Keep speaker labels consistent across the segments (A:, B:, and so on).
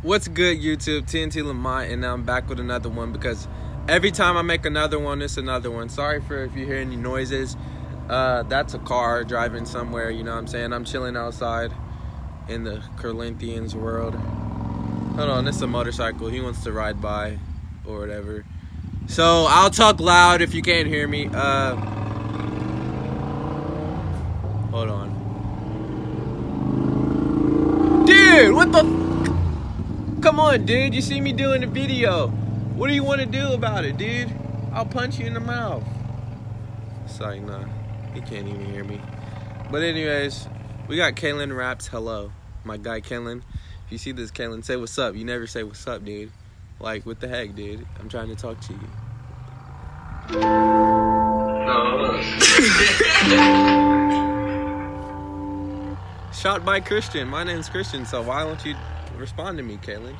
A: What's good, YouTube? TMT Lamonte, and I'm back with another one because every time I make another one, it's another one. Sorry for if you hear any noises. Uh, that's a car driving somewhere, you know what I'm saying? I'm chilling outside in the Corinthians world. Hold on, this is a motorcycle. He wants to ride by or whatever. So I'll talk loud if you can't hear me. Uh, hold on. Dude, what the? Come on, dude. You see me doing the video. What do you want to do about it, dude? I'll punch you in the mouth. Sorry, nah. He can't even hear me. But anyways, we got Calen Raps. Hello. My guy Calen. If you see this, Calen, say what's up. You never say what's up, dude. Like, what the heck, dude? I'm trying to talk to you. Shot by Christian. My name's Christian, so why don't you respond to me, Calen.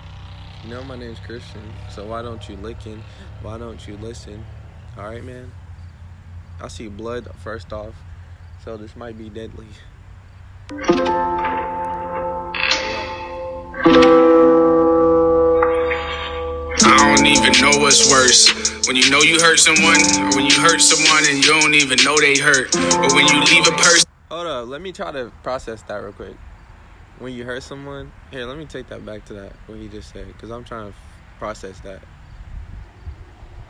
A: You know my name's Christian, so why don't you listen? Why don't you listen? All right, man. I see blood first off, so this might be deadly.
B: I don't even know what's worse. When you know you hurt someone, or when you hurt someone and you don't even know they hurt. Or when you leave a person.
A: Hold up, let me try to process that real quick. When you hurt someone, here, let me take that back to that, what he just said, because I'm trying to process that.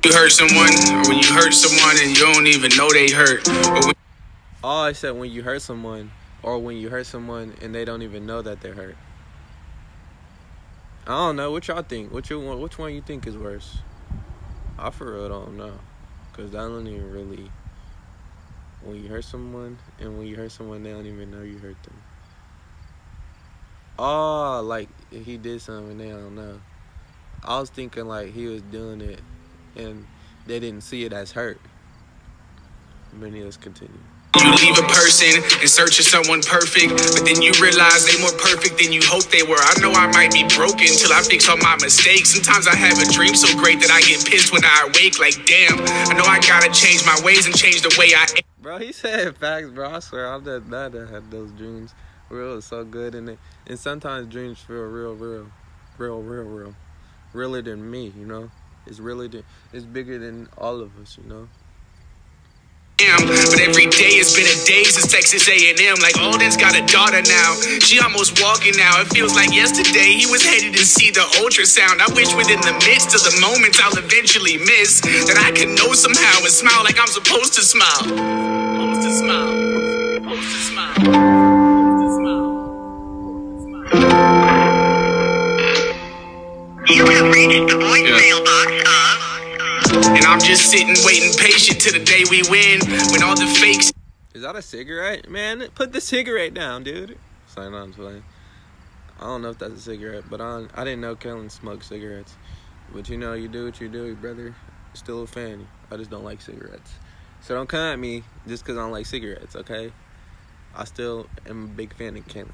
B: You hurt someone, or when you hurt someone and you don't even know they hurt. When
A: Oh, I said when you hurt someone, or when you hurt someone and they don't even know that they're hurt. I don't know. What y'all think? Which one? Which one you think is worse? I for real don't know, cause that don't even really. When you hurt someone, and when you hurt someone, they don't even know you hurt them. Oh, like he did something and they don't know. I was thinking like he was doing it, and they didn't see it as hurt. But let's continue.
B: you leave a person in search of someone perfect, but then you realize they more perfect than you hoped they were. I know I might be broken till I fix all my mistakes. Sometimes I have a dream so great that I get pissed when I awake. Like, damn, I know I gotta change my ways and change the way I am.
A: Bro, he said facts, bro. I swear, I'm that bad that had those dreams. Real is so good, and it, and sometimes dreams feel real, real, real, real, real, realer than me. You know, it's really than, it's bigger than all of us. You know.
B: But every day has been a day since Texas A&M. Like oh, Alden's got a daughter now. She almost walking now. It feels like yesterday he was headed to see the ultrasound. I wish within the midst of the moments I'll eventually miss that I can know somehow and smile like I'm supposed to smile. Supposed to smile.
C: The voicemail box of.
B: Uh, and I'm just sitting waiting patient till the day we win when all the fakes
A: Is that a cigarette, man? Put the cigarette down, dude. Sign on, play. I don't know if that's a cigarette, but I I didn't know Calen smoked cigarettes. But you know, you do what you do, brother. Still a fan. I just don't like cigarettes. So don't come at me just because I don't like cigarettes, okay? I still am a big fan of
B: Calen.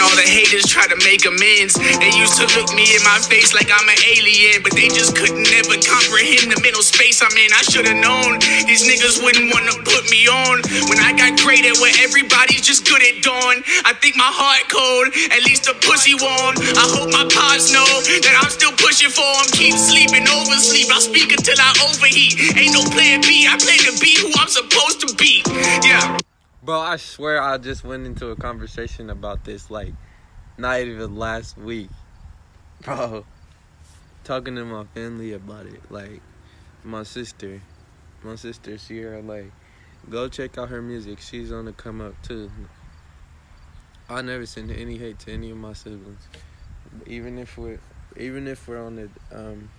B: All the haters try to make amends. They used to look me in my face like I'm an alien, but they just couldn't never comprehend the mental space I'm in. I should have known these niggas wouldn't want to put me on. When I got great at where everybody's just good at dawn, I think my heart cold, at least the pussy warm. I hope my pops know that I'm still pushing for 'em. Keep sleeping, oversleep. I speak until I overheat. Ain't no plan B. I plan to be who I'm supposed to be. Yeah.
A: Bro, I swear I just went into a conversation about this like not even last week. Bro, talking to my family about it. Like my sister, my sister Sierra, like go check out her music. She's on the come up too. I never send any hate to any of my siblings, even if we're even if we're on the um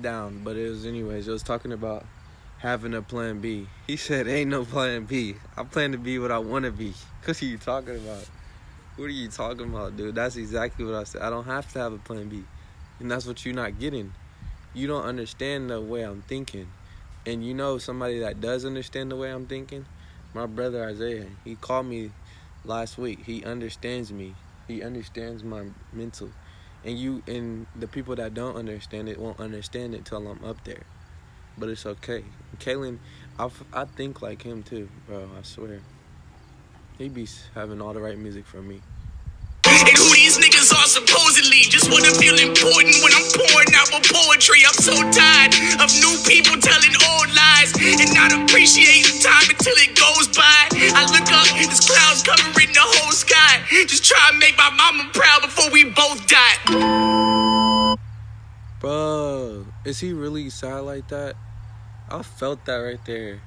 A: down. But it was anyways. It was talking about having a plan B. He said, "Ain't no plan B. I plan to be what I want to be." Cause you talking about? What are you talking about, dude? That's exactly what I said. I don't have to have a plan B, and that's what you're not getting. You don't understand the way I'm thinking, and you know somebody that does understand the way I'm thinking. My brother Isaiah. He called me last week. He understands me. He understands my mental, and you and the people that don't understand it won't understand it till I'm up there but it's okay. Calen, I, I think like him too, bro. I swear. He be having all the right music for me.
B: And who these niggas are supposedly just wanna feel important when I'm pouring out my poetry. I'm so tired of new people telling old lies and not appreciating time until it goes by. I look up, there's clouds covering the whole sky. Just try make my mama proud
A: is he really sad like that? I felt that right there.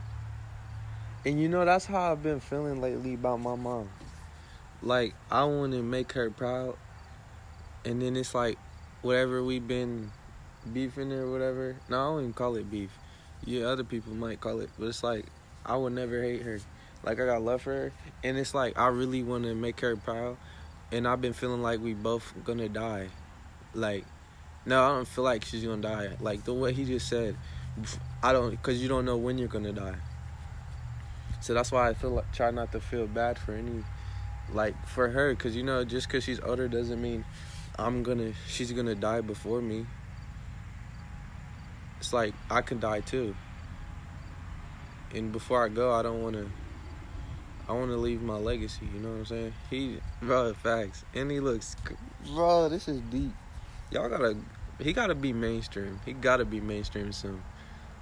A: And you know, that's how I've been feeling lately about my mom. Like, I want to make her proud. And then it's like, whatever we've been beefing or whatever. No, I don't even call it beef. Yeah, other people might call it. But it's like, I would never hate her. Like, I got love for her. And it's like, I really want to make her proud. And I've been feeling like we both gonna die. Like, no, I don't feel like she's gonna die. Like the way he just said, I don't, cause you don't know when you're gonna die. So that's why I feel like try not to feel bad for any, like for her, cause you know just cause she's older doesn't mean I'm gonna, she's gonna die before me. It's like I can die too. And before I go, I don't wanna. I want to leave my legacy. You know what I'm saying? He, bro, facts, and he looks, bro. This is deep. Y'all gotta he gotta be mainstream. He gotta be mainstream soon.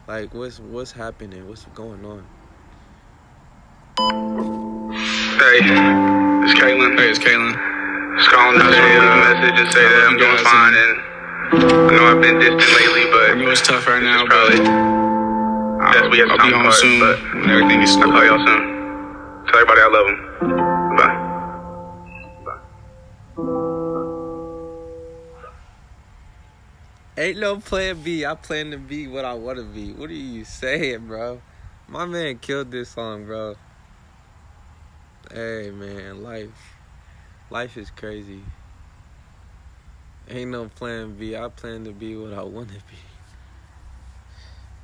A: Like what's what's happening? What's going on?
D: Hey, it's Calen.
E: Hey, it's Calen.
D: Just calling to say a message and say that I'm doing fine and I know I've been distant lately, but
E: I know it's tough right now,
D: it's probably
E: but
D: best we have
E: I'll
D: time
E: be home
D: apart,
E: soon
D: but
E: when everything is
D: I'll call y'all soon. Tell everybody I love them. Bye.
A: Ain't no plan B. I plan to be what I want to be. What are you saying, bro? My man killed this song, bro. Hey, man, life, life is crazy. Ain't no plan B. I plan to be what I want to be.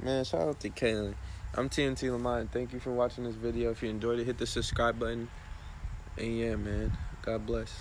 A: Man, shout out to Calen. I'm TMT Lamonte. Thank you for watching this video. If you enjoyed it, hit the subscribe button. And yeah, man, God bless.